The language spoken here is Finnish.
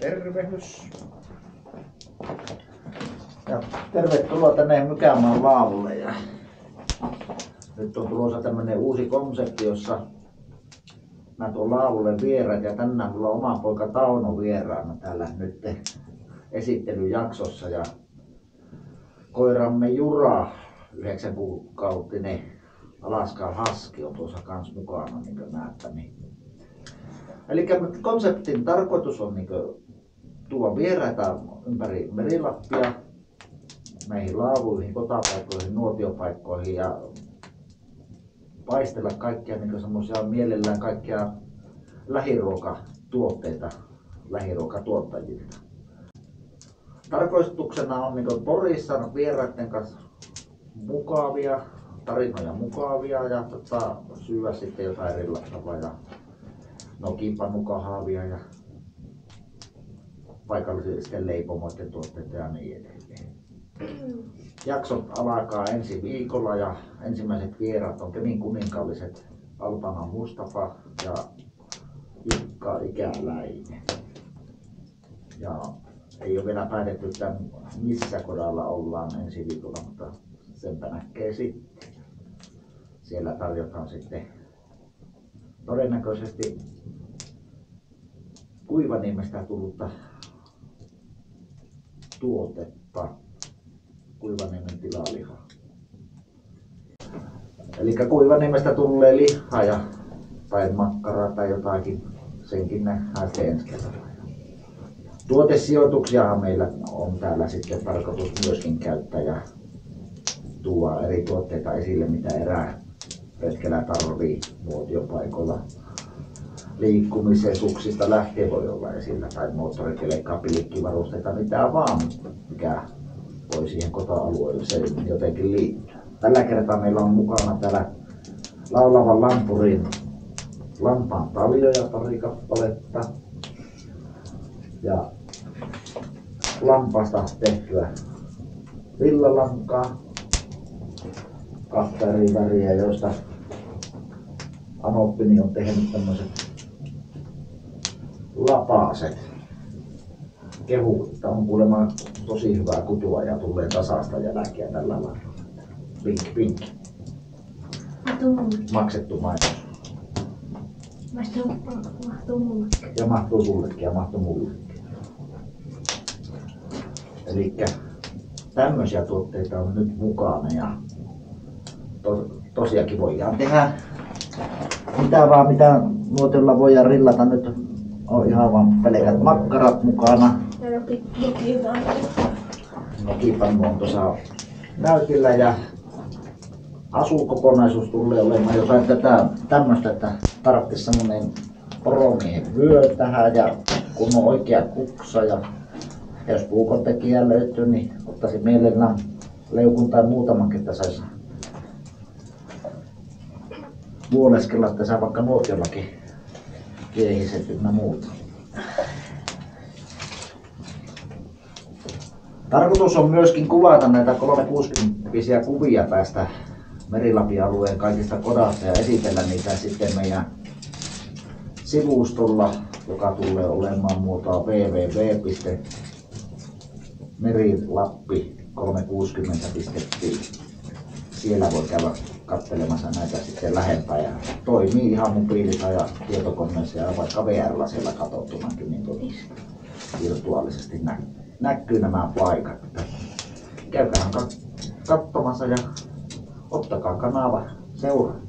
Tervehdys. Ja tervetuloa tänne Mykämaan laavulle. Ja nyt on tulossa tämmönen uusi konsepti, jossa mä tuon laavulle vieraan ja tänään mulla on oma poika Tauno vieraana täällä nyt esittelyjaksossa ja koiramme Jura, yhdeksän kuukautinen Alaska Husky on tuossa kans mukana niin kuin näette. Niin. Eli konseptin tarkoitus on niin tuoda vieraita ympäri Merilappia näihin laavuihin, kotapaikkoihin, nuotiopaikkoihin ja paistella kaikkia niin semmoisia mielellään kaikkia lähiruokatuotteita lähiruokatuottajilta. Tarkoituksena on niin Porissa vieraiden kanssa mukavia, tarinoja mukavia ja tota, syödä sitten jotain rillattavaa ja nokipannukahvia ja paikallisten leipomoiden tuotteita ja niin edelleen. Jaksot alkaa ensi viikolla ja ensimmäiset vierat on Kemin kuninkaalliset Alpana Mustafa ja Jukka Ikäläinen. Ja ei ole vielä päätetty, että missä kodalla ollaan ensi viikolla, mutta senpä näkee sitten. Siellä tarjotaan sitten todennäköisesti Kuivaniemestä tullutta tuotetta, Kuivaniemen tilaliha. Eli Kuivaniemestä tulee liha ja, tai makkaraa tai jotakin, senkin nähdään sitten ensi kerralla. Tuotesijoituksiahan meillä on täällä sitten tarkoitus myöskin käyttää ja tuoda eri tuotteita esille, mitä erää retkellä tarvii nuotiopaikoilla liikkumiseen suksista lähtee voi olla esillä tai moottorikelekkaa, pilkkivarusteita, mitä vaan, mikä voi siihen kota-alueelle se jotenkin liittyä. Tällä kertaa meillä on mukana täällä laulavan lampurin lampaan taljoja pari kappaletta ja lampasta tehtyä villalankaa kahta eri väriä, joista Anoppini on tehnyt tämmöiset lapaset. Kehu, että on kuulemma tosi hyvää kutua ja tulee tasasta jälkeä tällä lailla. Pink, pink. Maksettu mainos. Mahtuu mullekin. Ja mahtuu sullekin ja mahtuu mullekin. Eli tämmöisiä tuotteita on nyt mukana ja to, tosiaankin voidaan tehdä mitä vaan mitä nuotilla voidaan rillata nyt on ihan vaan pelkät makkarat mukana. Nokipannu on tuossa näytillä ja asukokonaisuus tulee olemaan jotain tätä tämmöistä, että tarvitsisi semmonen poromiehen vyö tähän ja kun on oikea kuksa ja jos puukontekijä löytyy, niin ottaisin mielellään leukun tai muutaman, että saisi vuoleskella, että saa vaikka nuotiollakin kiehiset ynnä muuta. Tarkoitus on myöskin kuvata näitä 360 kuvia tästä Merilapin-alueen kaikista kodasta ja esitellä niitä sitten meidän sivustolla, joka tulee olemaan muotoa www.merilappi360.fi. Siellä voi käydä katselemassa näitä sitten lähempää ja toimii ihan mobiilissa ja tietokoneessa ja vaikka VRllä siellä katsottunakin, niin todista virtuaalisesti nä- näkyy nämä paikat. Käykää katsomassa ja ottakaa kanava seuraa.